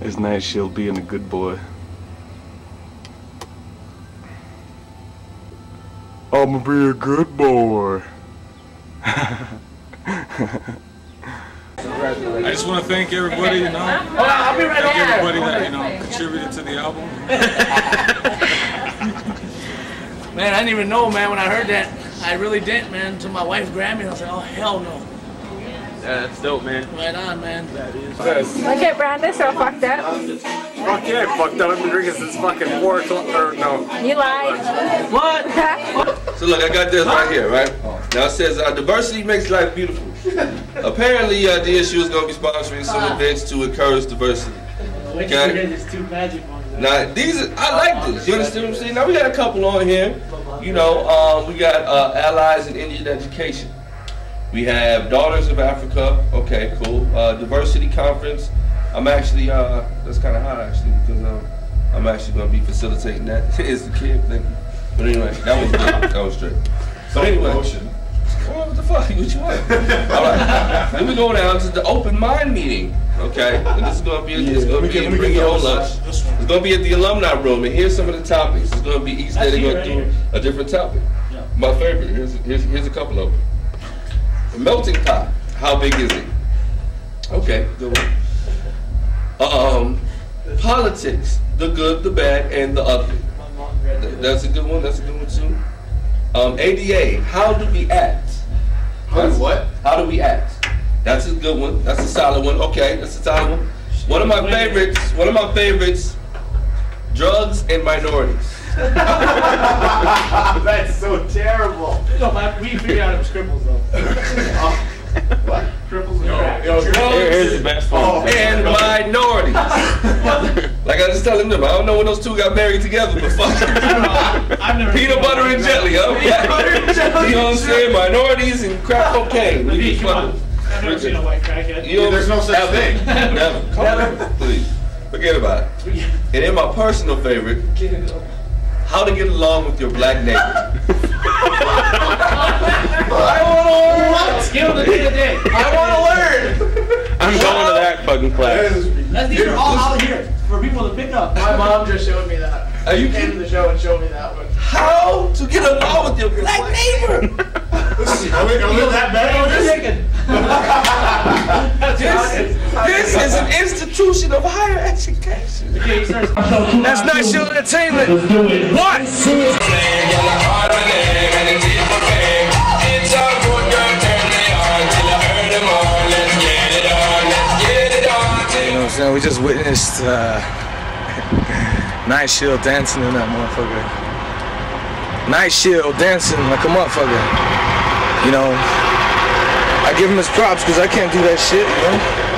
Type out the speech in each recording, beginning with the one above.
It's nice she'll be in a good boy. I'ma be a good boy. I just want to thank everybody, you know. I'll be right Thank back. everybody that, you know, contributed to the album. Man, I didn't even know, man, when I heard that. I really didn't, man. Until my wife grabbed me, and I was like, oh, hell no. Yeah, that's dope, man. Right on, man. That is. Look at Brandon, so fucked up. Fuck yeah, I fucked up. I've been drinking since fucking 4 o'clock. Or no. You lied. What? So look, I got this right here, right? Now it says, uh, diversity makes life beautiful. Apparently, uh, DSU is going to be sponsoring some events to encourage diversity. Okay? There's two magic ones. Now, these, are, I like this. You understand what I'm saying? Now, we got a couple on here. You know, um, we got uh, Allies in Indian Education. We have Daughters of Africa. Okay, cool. Uh, diversity Conference. I'm actually, uh, that's kind of hot actually, because um, I'm actually going to be facilitating that. Is the kid? Thank you. But anyway, that was good. That was straight. But anyway. Come on, what the fuck? What you want? All right. Then we go down to the open mind meeting. Okay, and this is gonna be this is gonna be bring your own lunch. It's gonna be at the alumni room, and here's some of the topics. It's gonna be each day they're gonna do a different topic. My favorite. Here's here's here's a couple of them. The melting pot. How big is it? Okay, good one. Um, politics. The good, the bad, and the ugly. That's a good one. That's a good one too. Um, ADA. How do we act? How do what? How do we act? That's a good one. That's a solid one. Okay, that's a solid one. One of my favorites. One of my favorites. Drugs and minorities. That's so terrible. No, my, we figured out it was cripples, though. Oh, what? Cripples and crack. Here's the best Oh, one. And minorities. like I just telling them, I don't know when those two got married together, but fuck. I've never Peanut butter and jelly, huh? You know what I'm saying? Minorities and crack cocaine. We Lee, just fucking- I've never seen a white crackhead. You know, There's no such ever. thing. Never. Come on, please. Forget about it. And then my personal favorite, how to get along with your black neighbor. Skill the day to day. I want to learn. I'm going to that fucking class. That's, these are all out here for people to pick up. My mom just showed me that. Are you She came to the show and showed me that one. How to get along with your black neighbor. that bad? This, this is an institution of higher education. That's Night Shield Entertainment. What? You know what I'm saying? We just witnessed uh, Night Shield dancing in that motherfucker. Night Shield dancing like a motherfucker. You know, I give him his props because I can't do that shit, you know?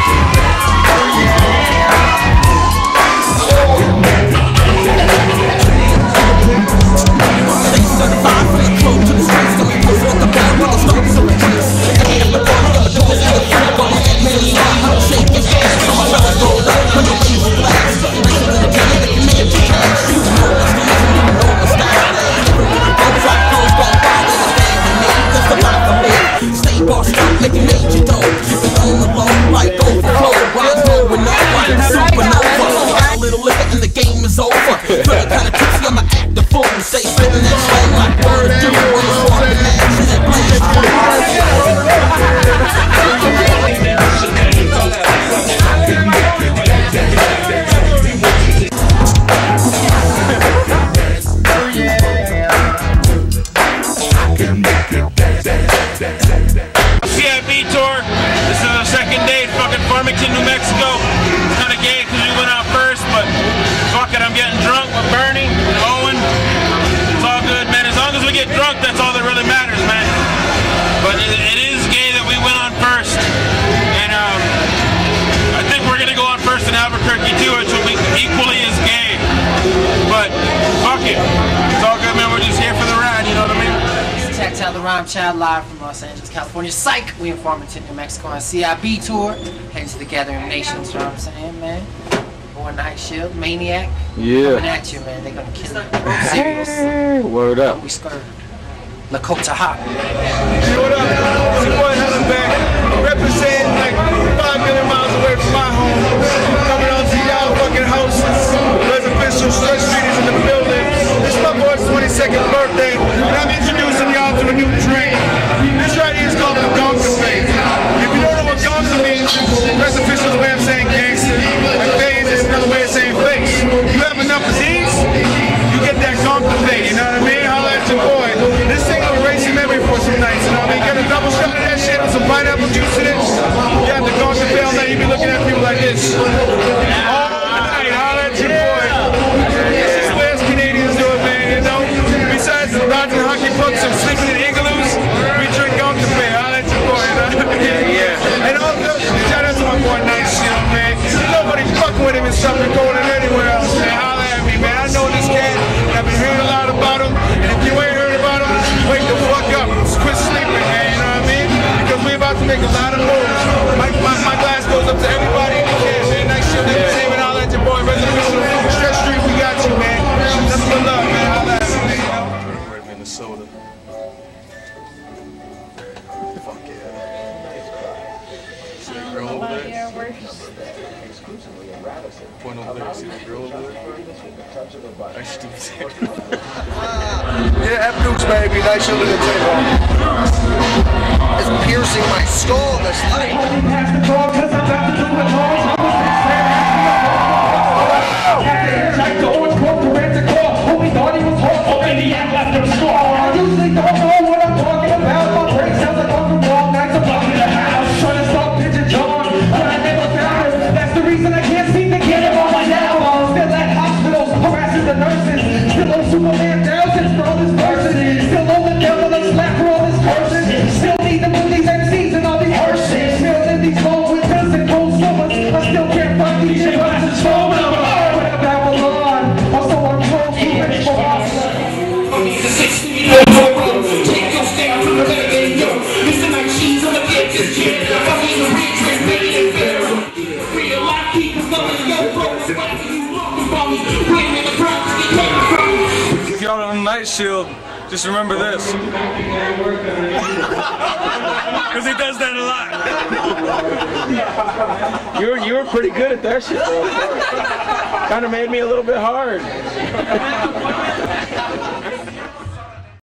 like overflow. Rhymes going up like supernova. A little liquor and the game is over. Feeling kinda tipsy, I'ma act the fool. Stay spinning that song like word do. Farmington, New Mexico. It's kind of gay because out the Rhyme Child live from Los Angeles, California. Psych! We inform to New Mexico on CIB tour. Heading to the Gathering Nations, you know what I'm saying, man? Born Night Shield, Maniac. Yeah. Coming at you, man. They're gonna kill you. Serious. Word up. We skirt. Lakota Hop. Hey, what up? It's your boy channel some pineapple juice in it. You got the Garfield now you be looking at people like this. worst. Point of lyrics, is real. Yeah, F Dukes, baby. Nice shooting the table. shield, just remember this. Because he does that a lot. you, were, you were pretty good at that shit. Kind of made me a little bit hard.